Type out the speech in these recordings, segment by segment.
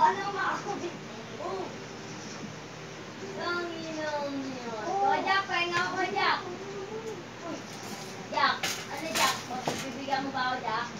Paano ako? Oh. Ang ilaw niya. Oh, Jack, pahinga ako, Jack. Jack, ano Jack? Bibigyan mo ba ako, Jack?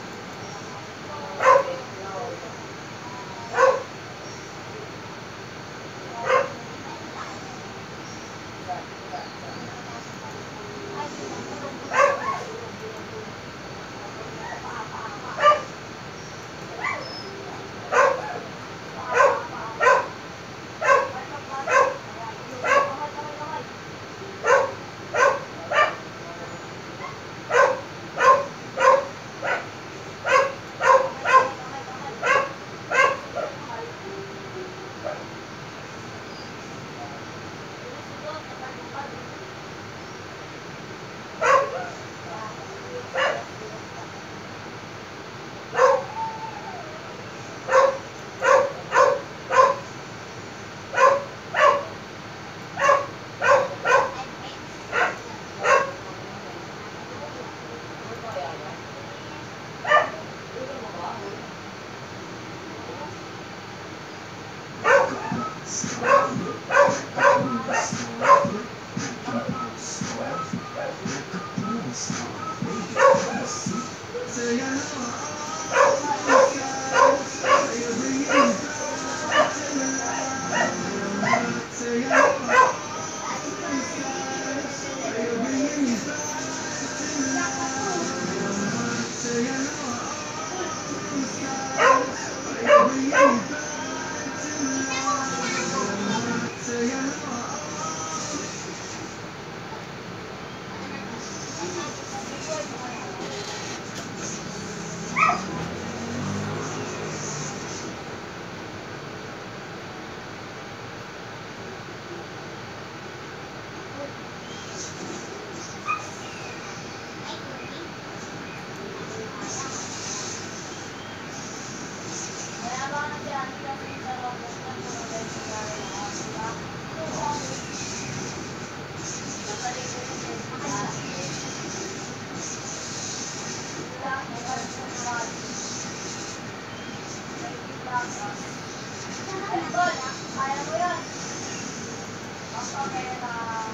Oh! Kaya mo yun. Okay na.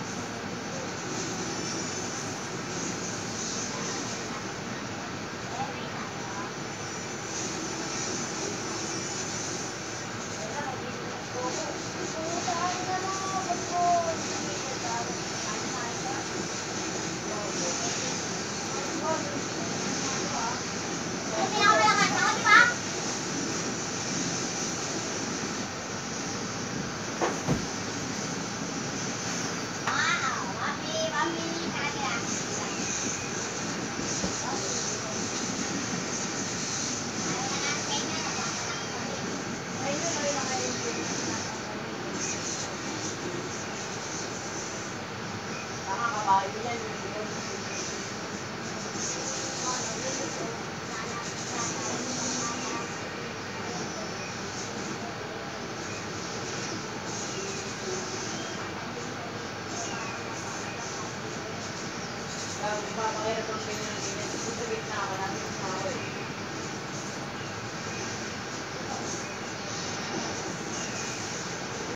Papakirapon siya yung ginagawa. Tutubig na ako namin.